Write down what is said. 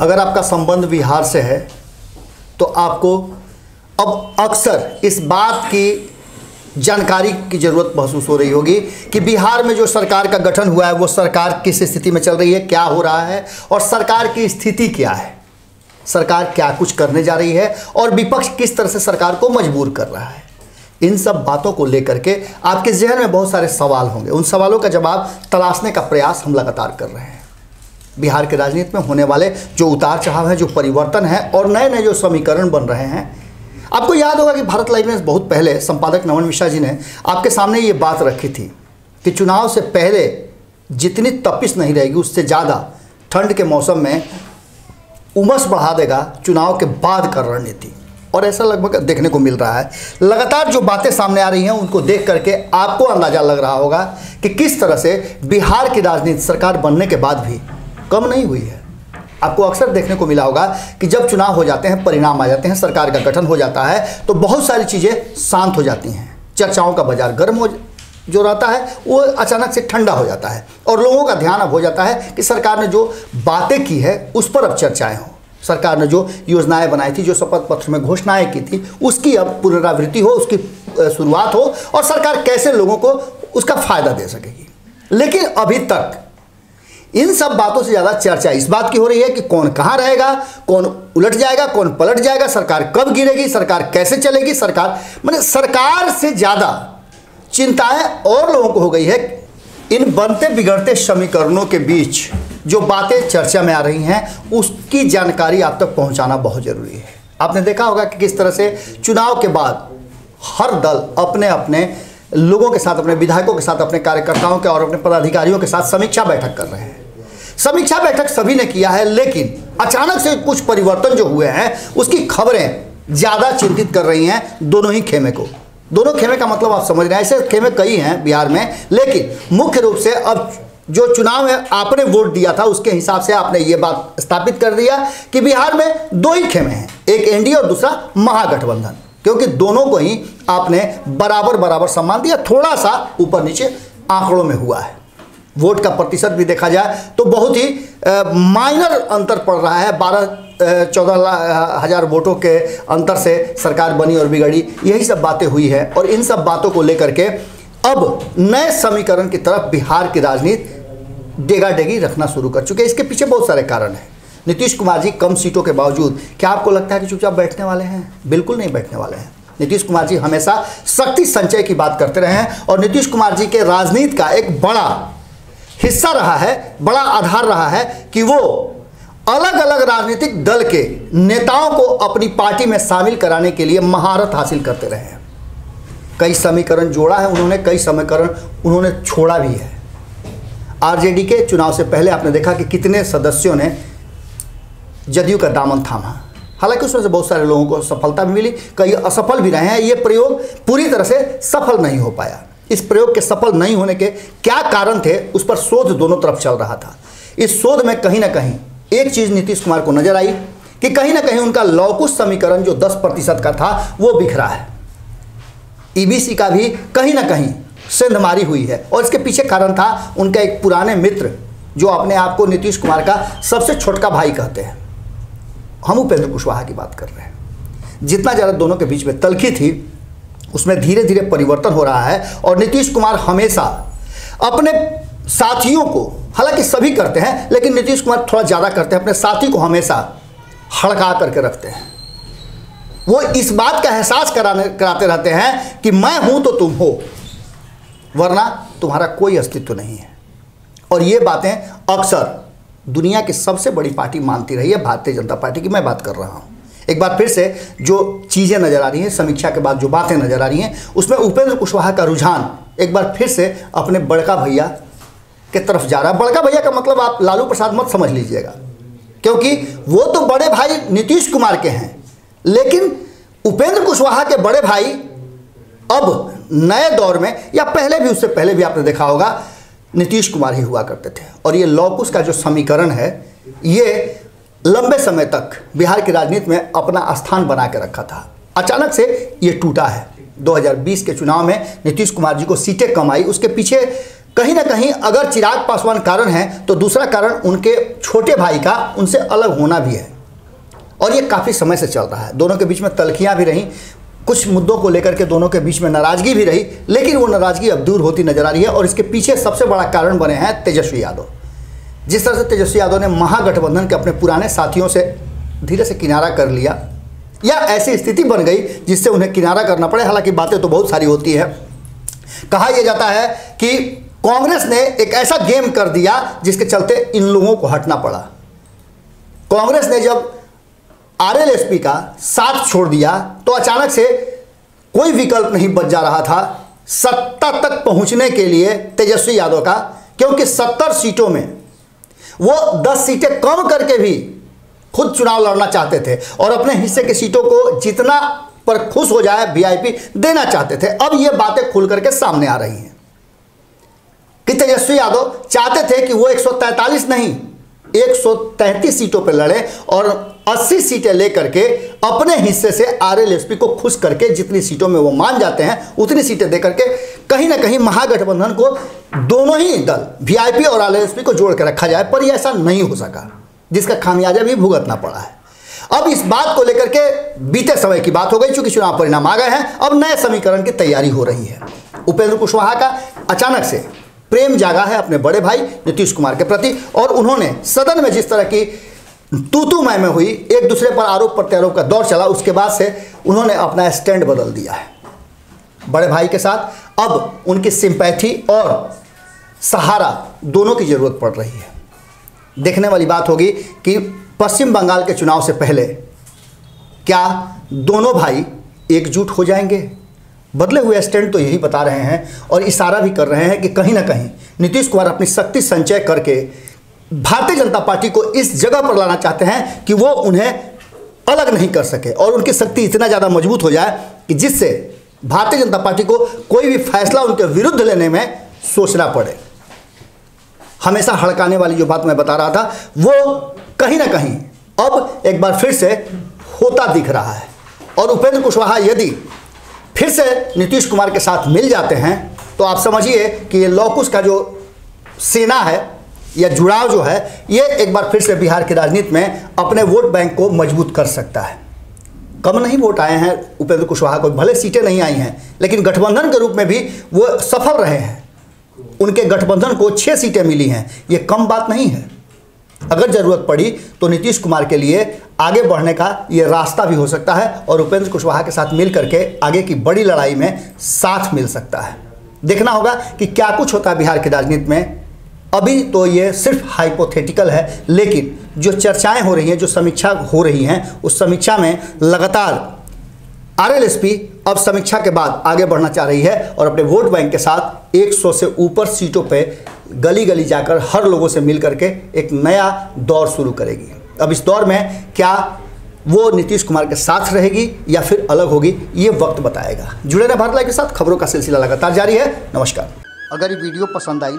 अगर आपका संबंध बिहार से है तो आपको अब अक्सर इस बात की जानकारी की ज़रूरत महसूस हो रही होगी कि बिहार में जो सरकार का गठन हुआ है, वो सरकार किस स्थिति में चल रही है, क्या हो रहा है, और सरकार की स्थिति क्या है? सरकार क्या कुछ करने जा रही है, और विपक्ष किस तरह से सरकार को मजबूर कर रहा है? इन सब बातों को लेकर के आपके जहन में बहुत सारे सवाल होंगे। उन सवालों का जवाब तलाशने का प्रयास हम लगातार कर रहे हैं। बिहार के राजनीति में होने वाले जो उतार चढ़ाव है, जो परिवर्तन है और नए नए जो समीकरण बन रहे हैं। आपको याद होगा कि भारत लाइव में बहुत पहले संपादक नमन मिश्रा जी ने आपके सामने ये बात रखी थी कि चुनाव से पहले जितनी तपिश नहीं रहेगी, उससे ज़्यादा ठंड के मौसम में उमस बढ़ा देगा चुनाव के बाद का रणनीति। और ऐसा लगभग देखने को मिल रहा है। लगातार जो बातें सामने आ रही हैं, उनको देख करके आपको अंदाज़ा लग रहा होगा कि किस तरह से बिहार की राजनीति सरकार बनने के बाद भी कम नहीं हुई है। आपको अक्सर देखने को मिला होगा कि जब चुनाव हो जाते हैं, परिणाम आ जाते हैं, सरकार का गठन हो जाता है तो बहुत सारी चीज़ें शांत हो जाती हैं। चर्चाओं का बाज़ार गर्म हो जो रहता है, वो अचानक से ठंडा हो जाता है। और लोगों का ध्यान अब हो जाता है कि सरकार ने जो बातें की है, उस पर अब चर्चाएँ हों। सरकार ने जो योजनाएँ बनाई थी, जो शपथ पत्र में घोषणाएँ की थी, उसकी अब पुनरावृत्ति हो, उसकी शुरुआत हो, और सरकार कैसे लोगों को उसका फ़ायदा दे सकेगी। लेकिन अभी तक इन सब बातों से ज़्यादा चर्चा इस बात की हो रही है कि कौन कहाँ रहेगा, कौन उलट जाएगा, कौन पलट जाएगा, सरकार कब गिरेगी, सरकार कैसे चलेगी, सरकार मैंने सरकार से ज़्यादा चिंताएँ और लोगों को हो गई है। इन बनते बिगड़ते समीकरणों के बीच जो बातें चर्चा में आ रही हैं, उसकी जानकारी आप तक पहुंचाना बहुत ज़रूरी है। आपने देखा होगा कि किस तरह से चुनाव के बाद हर दल अपने अपने लोगों के साथ, अपने विधायकों के साथ, अपने कार्यकर्ताओं के और अपने पदाधिकारियों के साथ समीक्षा बैठक कर रहे हैं। समीक्षा बैठक सभी ने किया है, लेकिन अचानक से कुछ परिवर्तन जो हुए हैं, उसकी खबरें ज़्यादा चिंतित कर रही हैं दोनों ही खेमे को। दोनों खेमे का मतलब आप समझ रहे हैं, ऐसे खेमे कई हैं बिहार में, लेकिन मुख्य रूप से अब जो चुनाव है, आपने वोट दिया था, उसके हिसाब से आपने ये बात स्थापित कर दिया कि बिहार में दो ही खेमे हैं, एक एनडीए और दूसरा महागठबंधन, क्योंकि दोनों को ही आपने बराबर बराबर सम्मान दिया, थोड़ा सा ऊपर नीचे आंकड़ों में हुआ है। वोट का प्रतिशत भी देखा जाए तो बहुत ही माइनर अंतर पड़ रहा है। बारह चौदह हज़ार वोटों के अंतर से सरकार बनी और बिगड़ी, यही सब बातें हुई है। और इन सब बातों को लेकर के अब नए समीकरण की तरफ़ बिहार की राजनीति डेगा डेगी रखना शुरू कर चुके हैं। इसके पीछे बहुत सारे कारण हैं। नीतीश कुमार जी कम सीटों के बावजूद, क्या आपको लगता है कि चुपचाप बैठने वाले हैं? बिल्कुल नहीं बैठने वाले हैं। नीतीश कुमार जी हमेशा शक्ति संचय की बात करते रहे हैं और नीतीश कुमार जी के राजनीति का एक बड़ा हिस्सा रहा है, बड़ा आधार रहा है कि वो अलग अलग राजनीतिक दल के नेताओं को अपनी पार्टी में शामिल कराने के लिए महारत हासिल करते रहे हैं। कई समीकरण जोड़ा है उन्होंने, कई समीकरण उन्होंने छोड़ा भी है। आरजेडी के चुनाव से पहले आपने देखा कि कितने सदस्यों ने जदयू का दामन थामा। हालाँकि उसमें से बहुत सारे लोगों को सफलता भी मिली, कई असफल भी रहे हैं। ये प्रयोग पूरी तरह से सफल नहीं हो पाया। इस प्रयोग के सफल नहीं होने के क्या कारण थे, उस पर शोध दोनों तरफ़ चल रहा था। इस शोध में कहीं ना कहीं एक चीज़ नीतीश कुमार को नज़र आई कि कहीं ना कहीं उनका लौकुश समीकरण जो 10 प्रतिशत का था, वो बिखरा है। ईबीसी का भी कहीं ना कहीं सेंधमारी हुई है और इसके पीछे कारण था उनका एक पुराने मित्र, जो अपने आप को नीतीश कुमार का सबसे छोटका भाई कहते हैं। हम उपेंद्र कुशवाहा की बात कर रहे हैं। जितना ज़्यादा दोनों के बीच में तलखी थी उसमें धीरे धीरे परिवर्तन हो रहा है और नीतीश कुमार हमेशा अपने साथियों को, हालाँकि सभी करते हैं, लेकिन नीतीश कुमार थोड़ा ज़्यादा करते हैं, अपने साथी को हमेशा हड़का करके रखते हैं। वो इस बात का एहसास कराने, कराते रहते हैं कि मैं हूँ तो तुम हो, वरना तुम्हारा कोई अस्तित्व नहीं है। और ये बातें अक्सर दुनिया की सबसे बड़ी पार्टी मानती रही है, भारतीय जनता पार्टी की मैं बात कर रहा हूँ। एक बार फिर से जो चीज़ें नज़र आ रही हैं, समीक्षा के बाद जो बातें नज़र आ रही हैं, उसमें उपेंद्र कुशवाहा का रुझान एक बार फिर से अपने बड़का भैया के तरफ़ जा रहा है। बड़का भैया का मतलब आप लालू प्रसाद मत समझ लीजिएगा, क्योंकि वो तो बड़े भाई नीतीश कुमार के हैं, लेकिन उपेंद्र कुशवाहा के बड़े भाई अब नए दौर में, या पहले भी, उससे पहले भी आपने देखा होगा, नीतीश कुमार ही हुआ करते थे। और ये लॉकुस का जो समीकरण है, ये लंबे समय तक बिहार की राजनीति में अपना स्थान बना के रखा था। अचानक से ये टूटा है। 2020 के चुनाव में नीतीश कुमार जी को सीटें कम आई। उसके पीछे कहीं ना कहीं अगर चिराग पासवान कारण है तो दूसरा कारण उनके छोटे भाई का, उनसे अलग होना भी है। और ये काफ़ी समय से चल रहा है। दोनों के बीच में तलखियाँ भी रहीं। कुछ मुद्दों को लेकर के दोनों के बीच में नाराज़गी भी रही, लेकिन वो नाराज़गी अब दूर होती नज़र आ रही है और इसके पीछे सबसे बड़ा कारण बने हैं तेजस्वी यादव। जिस तरह से तेजस्वी यादव ने महागठबंधन के अपने पुराने साथियों से धीरे से किनारा कर लिया, या ऐसी स्थिति बन गई जिससे उन्हें किनारा करना पड़े। हालाँकि बातें तो बहुत सारी होती है। कहा यह जाता है कि कांग्रेस ने एक ऐसा गेम कर दिया जिसके चलते इन लोगों को हटना पड़ा। कांग्रेस ने जब आरएलएसपी का साथ छोड़ दिया तो अचानक से कोई विकल्प नहीं बच जा रहा था सत्ता तक पहुँचने के लिए तेजस्वी यादव का, क्योंकि सत्तर सीटों में वो दस सीटें कम करके भी खुद चुनाव लड़ना चाहते थे और अपने हिस्से की सीटों को जितना पर खुश हो जाए वीआईपी देना चाहते थे। अब ये बातें खुल करके सामने आ रही हैं। कि तेजस्वी यादव चाहते थे कि वो 143 नहीं 133 सीटों पर लड़े और 80 सीटें लेकर के अपने हिस्से से आरएलएसपी को खुश करके जितनी सीटों में वो मान जाते हैं, उतनी सीटें दे करके कहीं ना कहीं महागठबंधन को दोनों ही दल वीआईपी और आरएलएसपी को जोड़ कर रखा जाए, पर यह ऐसा नहीं हो सका, जिसका खामियाजा भी भुगतना पड़ा है। अब इस बात को लेकर के बीते समय की बात हो गई, चूँकि चुनाव परिणाम आ गए हैं, अब नए समीकरण की तैयारी हो रही है। उपेंद्र कुशवाहा का अचानक से प्रेम जागा है अपने बड़े भाई नीतीश कुमार के प्रति, और उन्होंने सदन में जिस तरह की तू तू मैं में हुई, एक दूसरे पर आरोप प्रत्यारोप का दौर चला, उसके बाद से उन्होंने अपना स्टैंड बदल दिया है। बड़े भाई के साथ। अब उनकी सिंपैथी और सहारा दोनों की ज़रूरत पड़ रही है। देखने वाली बात होगी कि पश्चिम बंगाल के चुनाव से पहले क्या दोनों भाई एकजुट हो जाएँगे? बदले हुए स्टैंड तो यही बता रहे हैं और इशारा भी कर रहे हैं कि कहीं ना कहीं नीतीश कुमार अपनी शक्ति संचय करके भारतीय जनता पार्टी को इस जगह पर लाना चाहते हैं कि वो उन्हें अलग नहीं कर सके और उनकी शक्ति इतना ज़्यादा मज़बूत हो जाए कि जिससे भारतीय जनता पार्टी को कोई भी फैसला उनके विरुद्ध लेने में सोचना पड़े। हमेशा हड़काने वाली जो बात मैं बता रहा था, वो कहीं ना कहीं अब एक बार फिर से होता दिख रहा है। और उपेंद्र कुशवाहा यदि फिर से नीतीश कुमार के साथ मिल जाते हैं तो आप समझिए कि ये लौकुश का जो सेना है या जुड़ाव जो है, ये एक बार फिर से बिहार की राजनीति में अपने वोट बैंक को मज़बूत कर सकता है। कम नहीं वोट आए हैं उपेंद्र कुशवाहा को, भले सीटें नहीं आई हैं, लेकिन गठबंधन के रूप में भी वो सफल रहे हैं। उनके गठबंधन को छः सीटें मिली हैं, ये कम बात नहीं है। अगर ज़रूरत पड़ी तो नीतीश कुमार के लिए आगे बढ़ने का ये रास्ता भी हो सकता है और उपेंद्र कुशवाहा के साथ मिल करके आगे की बड़ी लड़ाई में साथ मिल सकता है। देखना होगा कि क्या कुछ होता है बिहार की राजनीति में। अभी तो ये सिर्फ़ हाइपोथेटिकल है, लेकिन जो चर्चाएँ हो रही हैं, जो समीक्षा हो रही हैं, उस समीक्षा में लगातार आरएलएसपी अब समीक्षा के बाद आगे बढ़ना चाह रही है और अपने वोट बैंक के साथ 100 से ऊपर सीटों पे गली गली जाकर हर लोगों से मिल करके एक नया दौर शुरू करेगी। अब इस दौर में क्या वो नीतीश कुमार के साथ रहेगी या फिर अलग होगी, ये वक्त बताएगा। जुड़े रहे भारत के साथ, खबरों का सिलसिला लगातार जारी है। नमस्कार। अगर ये वीडियो पसंद आई